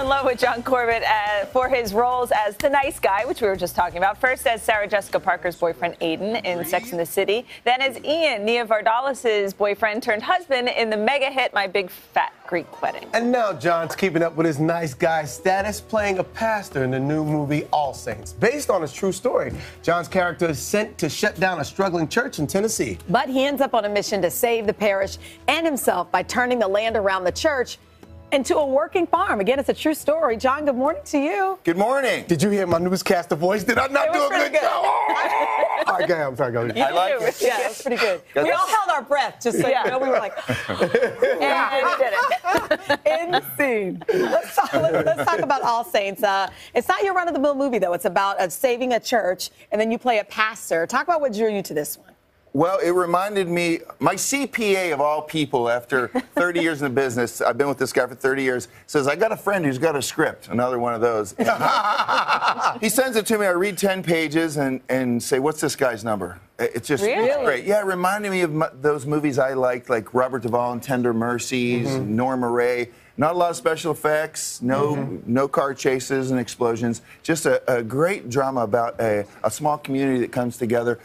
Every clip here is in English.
in love with John Corbett uh, for his roles as the nice guy, which we were just talking about. First as Sarah Jessica Parker's boyfriend Aidan in Sex and the City, then as Ian, Nia Vardalos' boyfriend turned husband in the mega hit My Big Fat Greek Wedding. And now John's keeping up with his nice guy status, playing a pastor in the new movie All Saints. Based on his true story, John's character is sent to shut down a struggling church in Tennessee. But he ends up on a mission to save the parish and himself by turning the land around the church into a working farm. Again, it's a true story. John, good morning to you. Good morning. Did you hear my newscaster voice? Did I not It do a good, good. job? all right, go ahead. I'm sorry, go ahead. I like it. Yeah, it's pretty good. We That's- all held our breath, just so Yeah. you know. We were like, And he did it. in the scene. Let's talk, let's, let's talk about All Saints. Uh, it's not your run-of-the-mill movie, though. It's about uh, saving a church, and then you play a pastor. Talk about what drew you to this one. Well, it reminded me, my CPA of all people, after 30 years in the business, I've been with this guy for 30 years, says, I got a friend who's got a script, another one of those. he sends it to me, I read 10 pages and, and say, What's this guy's number? It's just it's great. Yeah, it reminded me of mu- those movies I liked, like Robert Duvall and Tender Mercies, mm-hmm. Norma Rae. Not a lot of special effects, no mm-hmm. no car chases and explosions. Just a, a great drama about a, a small community that comes together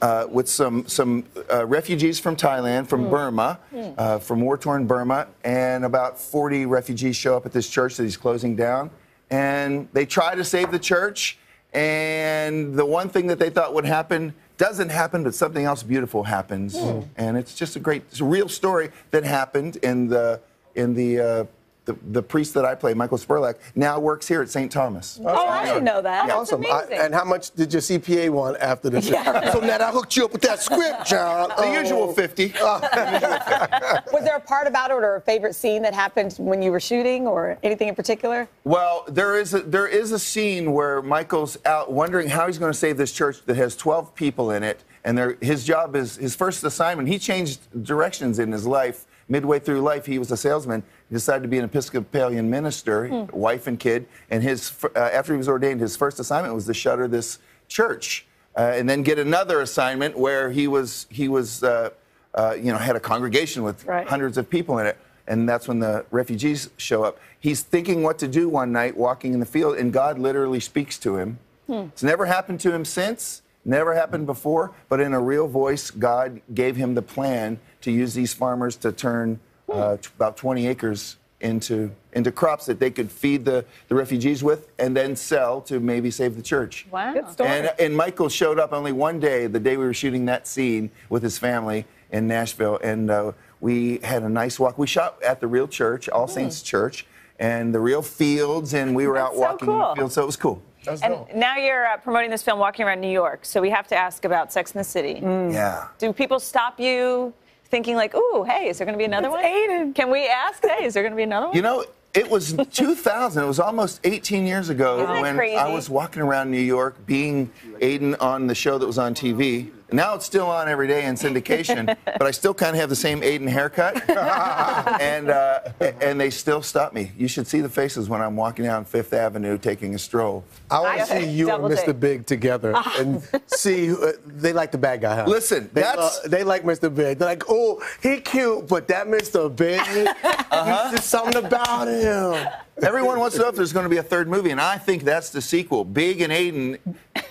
uh, with some some uh, refugees from Thailand, from Burma, uh, from war-torn Burma, and about 40 refugees show up at this church that he's closing down, and they try to save the church, and the one thing that they thought would happen doesn't happen, but something else beautiful happens, and it's just a great, it's a real story that happened in the in the. The, the priest that I play, Michael Spurlock, now works here at St. Thomas. Oh, I didn't know that. Awesome. I- amazing. and how much did your CPA want after this? Yeah. so now I hooked you up with that script, John. Oh. The usual 50. Was there a part about it or a favorite scene that happened when you were shooting or anything in particular? Well, there is a, there is a scene where Michael's out wondering how he's going to save this church that has 12 people in it, and there, his job is his first assignment. He changed directions in his life midway through life. He was a salesman. He decided to be an Episcopalian minister, wife and kid. And his uh, after he was ordained, his first assignment was to shutter this church, uh, and then get another assignment where he was he was uh, uh, you know had a congregation with Right. hundreds of people in it. And that's when the refugees show up. He's thinking what to do one night walking in the field, and God literally speaks to him. It's never happened to him since, never happened before, but in a real voice, God gave him the plan to use these farmers to turn uh, t- about 20 acres into, into crops that they could feed the, the refugees with and then sell to maybe save the church. Wow. Good story. And, and Michael showed up only one day, the day we were shooting that scene with his family in Nashville. And uh, we had a nice walk. We shot at the real church, All Saints Church, and the real fields, and we were That's out so walking in cool. the fields. So it was cool. That's And dope. now you're uh, promoting this film, walking around New York. So we have to ask about Sex and the City. Yeah. Do people stop you thinking like, "Ooh, hey, is there going to be another It's one?" Aidan. Can we ask? Hey, is there going to be another one? You know, it was 2000. It was almost 18 years ago Isn't when? I was walking around New York, being Aidan on the show that was on TV. Now it's still on every day in syndication, but I still kind of have the same Aidan haircut, and uh, and they still stop me. You should see the faces when I'm walking down Fifth Avenue taking a stroll. I want to see think you and Mr. take. Big together and see. who- Uh, they like the bad guy, huh? Listen, they, that's- uh, they like Mr. Big. They're like, oh, he cute, but that Mr. Big, uh-huh. there's something about him. Everyone wants to know if there's going to be a third movie, and I think that's the sequel. Big and Aidan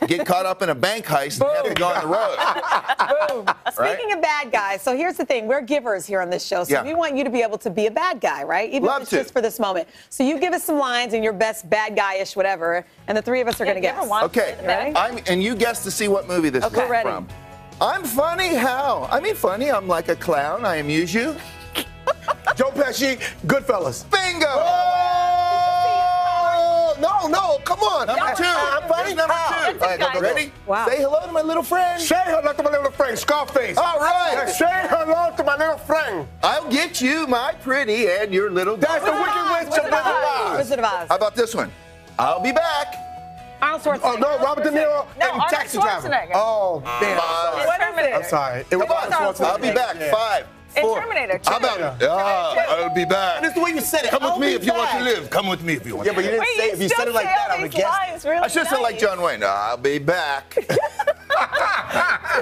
get caught up in a bank heist and have to go on the road. Boom. Speaking of bad guys, so here's the thing: we're givers here on this show, so Yeah. we want you to be able to be a bad guy, right? Even Love if it's to. just for this moment. So you give us some lines and your best bad guy-ish whatever, and the three of us are Yeah, going to you ever guess. Okay, Ready? I'm, and you guess to see what movie this Okay, is ready. from. I'm funny. How? I mean, funny. I'm like a clown. I amuse you. Joe Pesci, Goodfellas. Bingo! Oh, no, no, come on. Number two. I'm funny. Number two. All right, go, go, go. Ready? Wow. Say hello to my little friend. Say hello to my little friend, Scarface. All right. Say hello to my little friend. I'll get you, my pretty, and your little. That's the. Wicked Witch of Wizard of Oz. Wizard of Oz. How about this one? I'll be back. Arnold Schwarzenegger. Oh, no, Robert De Niro No, and Arnold Taxi Driver. Schwarzenegger. Oh, damn. Uh, What is it? I'm sorry. It was Come on. Arnold Schwarzenegger. I'll be back. Yeah. Four. Terminator. How about it? Ah, uh, I'll be back. And it's the way you said it. Come I'll with me if back. you want to live. Come with me if you want. Yeah, but you didn't Wait, say. You if you said it like that, I would guess. Really I should have nice. said like John Wayne. I'll be back. you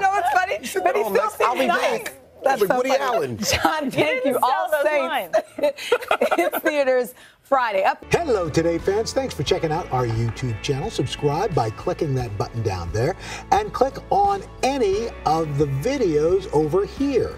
know what's funny? But he still seems I'll be nice. back. That's like so Woody funny. Allen. John, thank you. All Saints. it's theaters Friday. Up. Hello, Today fans. Thanks for checking out our YouTube channel. Subscribe by clicking that button down there and click on any of the videos over here.